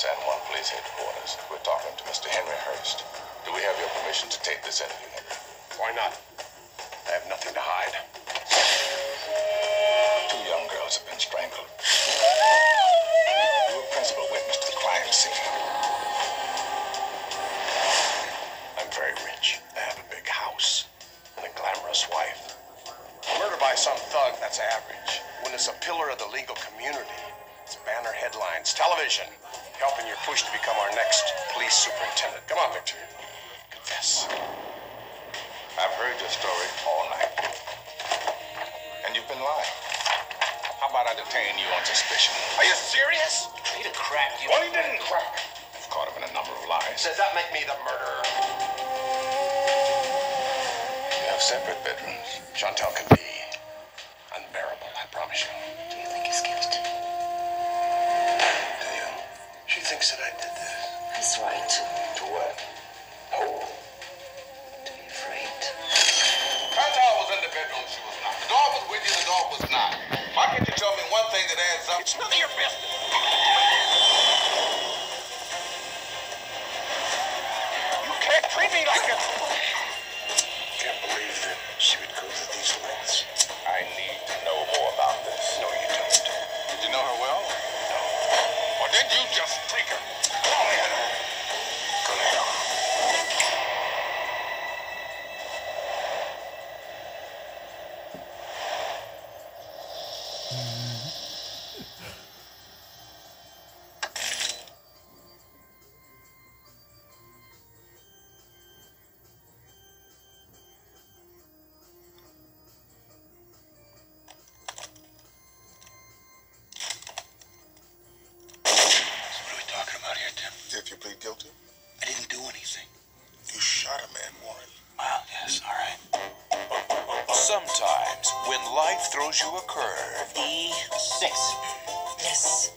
San Juan Police Headquarters. We're talking to Mr. Henry Hearst. Do we have your permission to tape this interview, Henry? Why not? I have nothing to hide. Two young girls have been strangled. You were principal witness to the crime scene. I'm very rich. I have a big house and a glamorous wife. Murder by some thug, that's average. When it's a pillar of the legal community, it's banner headlines, television, helping your push to become our next police superintendent. Come on, Victor. Confess. I've heard your story all night. And you've been lying. How about I detain you on suspicion? Are you serious? He to crack you. Well, he didn't crack. You've caught him in a number of lies. Does that make me the murderer? You have separate bedrooms. Chantal can be thinks that I did this. He's right to, To what? Hope. to be afraid. Chantal was in the bedroom. She was not. The dog was with you. The dog was not. Why can't you tell me one thing that adds up? It's none of your business. You can't treat me like a. life throws you a curve D6. Yes.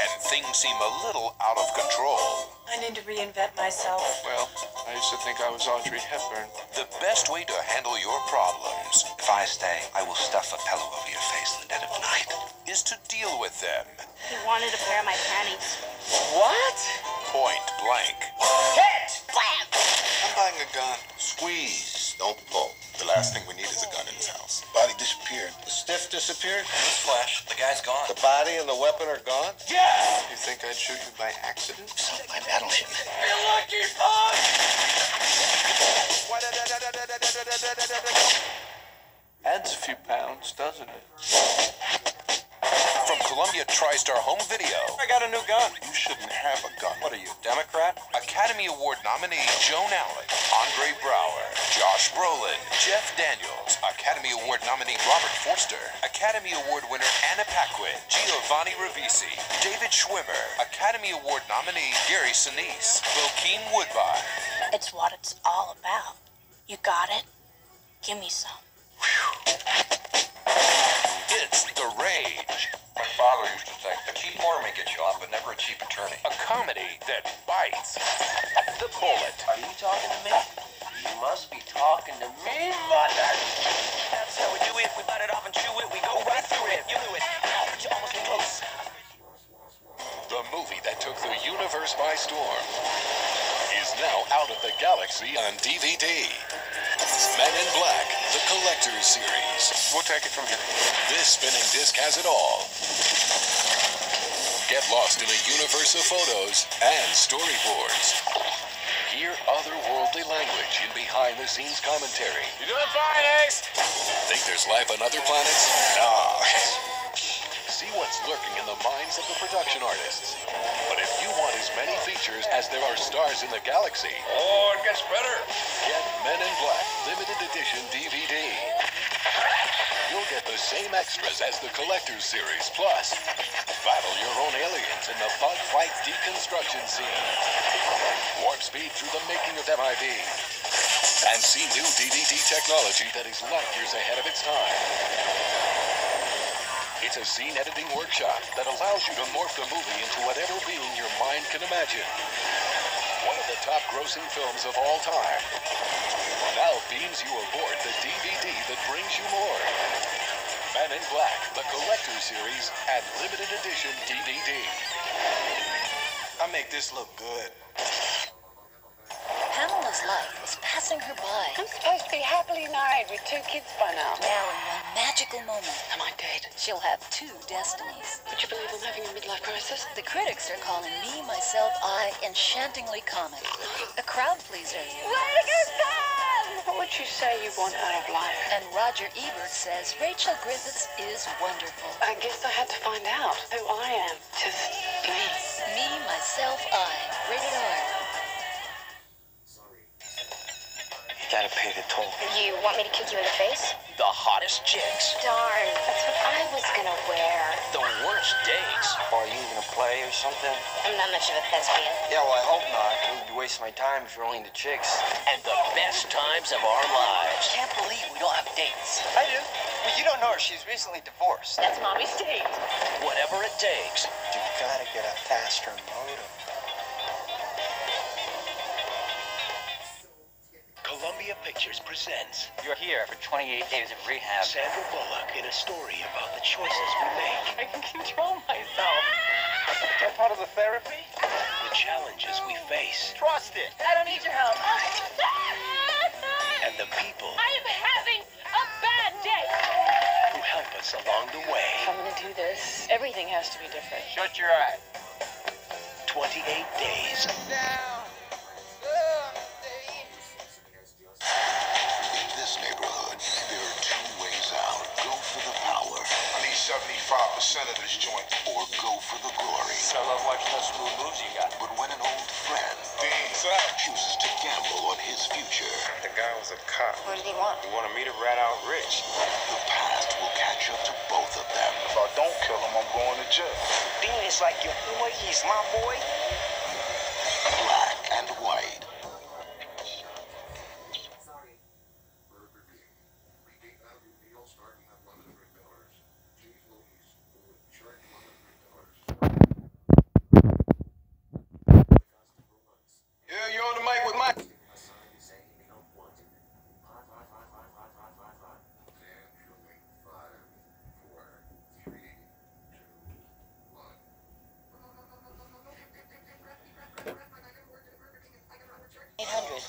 and things seem a little out of control, I need to reinvent myself. Well, I used to think I was Audrey Hepburn. the best way to handle your problems If I stay, I will stuff a pillow over your face in the dead of night. is to deal with them He wanted a pair of my panties. What? point blank. Hit! Blam! I'm buying a gun. Squeeze, don't pull. The last thing we The stiff disappeared. Newsflash, the guy's gone. The body and the weapon are gone. Yes! You think I'd shoot you by accident? Son of my battleship. Adds a few pounds, doesn't it? From Columbia TriStar Home Video, I got a new gun. You shouldn't have a gun. What are you, Democrat? Academy Award nominee Joan Allen, Andre Braugher, Josh Brolin, Jeff Daniels, Academy Award nominee Robert Forster, Academy Award winner Anna Paquin, Giovanni Ribisi, David Schwimmer, Academy Award nominee Gary Sinise, Bokeem Woodbine. It's what it's all about. You got it? Give me some. It's The Rage, My father used to say, a cheap lawyer may get you off, but never a cheap attorney. a comedy that bites. The Bullet. Are you talking to me? You must be talking to me, mother. That's how we do it. We bite it off and chew it. We go right through it. You knew it. Ow, but you almost came close. The movie that took the universe by storm is now out of the galaxy on DVD. Men in Black, the Collector's Series. We'll take it from here. This spinning disc has it all. Get lost in a universe of photos and storyboards. Hear otherworldly language in behind the scenes commentary. You're doing fine, Ace? Think there's life on other planets? Nah. See what's lurking in the minds of the production artists. But if you want as many features as there are stars in the galaxy. Oh, it gets better. Get Men in Black Limited Edition DVD. You'll get the same extras as the Collector's Series, plus battle your own aliens in the bug fight deconstruction scene. Warp speed through the making of MIB. And see new DVD technology that is light years ahead of its time. It's a scene editing workshop that allows you to morph the movie into whatever being your mind can imagine. One of the top grossing films of all time. Now beams you aboard the DVD that brings you more. Men in Black, the Collector Series, and limited edition DVD. I make this look good. Pamela's life is passing her by. I'm supposed to be happily married with two kids by now. Now, in one magical moment, Am I dead? she'll have two destinies. Would you believe I'm having a midlife crisis? The critics are calling me, myself, I enchantingly comic. A crowd pleaser. What would you say you want out of life? And Roger Ebert says Rachel Griffiths is wonderful. I guess I had to find out who I am. Just me. Me, myself, I. Rated R. gotta pay the toll. You want me to kick you in the face? The hottest chicks, Darn, that's what I was gonna wear. the worst dates. Are you gonna play or something? I'm not much of a thespian. Yeah, well, I hope not. It would be wasting my time if you're only into chicks. And the best times of our lives. Can't believe we don't have dates. I do. Well, you don't know her. She's recently divorced. That's mommy's date. Whatever it takes. You gotta get a faster motor. Pictures presents You're here for 28 days of rehab. Sandra Bullock in a story about the choices we make, I can control myself. That part of the therapy? the challenges we face, Trust it. I don't need your help. and the people I am having a bad day. who help us along the way. I'm gonna do this, everything has to be different. Shut your eye. 28 days. In percent joint or go for the glory. I love watching those school moves you got. But when an old friend Dean chooses to gamble on his future. The guy was a cop. What did he want? He wanted me to rat out rich. The past will catch up to both of them. If I don't kill him, I'm going to jail. Dean is like your boy. He's my boy. Black and white.